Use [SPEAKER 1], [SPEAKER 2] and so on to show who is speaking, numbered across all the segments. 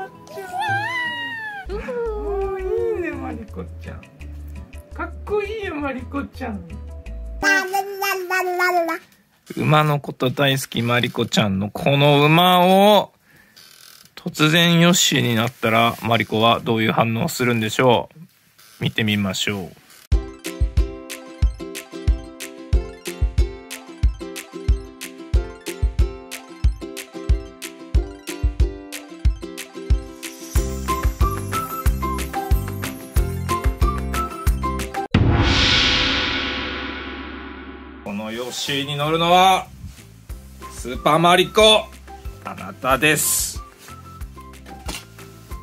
[SPEAKER 1] まちゃんおーいいねマリコちゃん。かっこいいよマリコちゃん。馬のこと大好きマリコちゃんのこの馬を突然ヨッシーになったらマリコはどういう反応をするんでしょう？見てみましょう。このヨッシーに乗るのはスーパーマリコあなたです。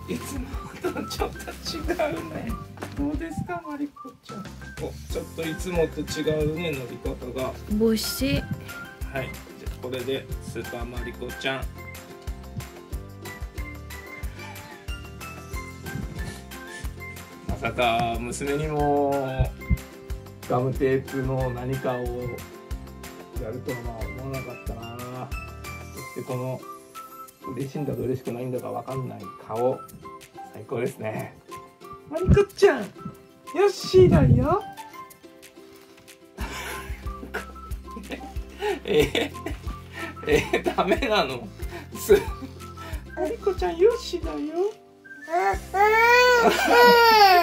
[SPEAKER 1] いつもとちょっと違うね。どうですかマリコちゃん？おちょっといつもと違うね乗り方が。
[SPEAKER 2] 帽子。
[SPEAKER 1] はい。じゃあこれでスーパーマリコちゃん。まさか娘にもガムテープの何かをやるとは思わなかったな。そしてこの嬉しいんだか嬉しくないんだかわかんない顔。最高ですね。マリコちゃんヨッシーだよ。えー、えー、ダメなの。す。マリコちゃんヨッシーだよ。あ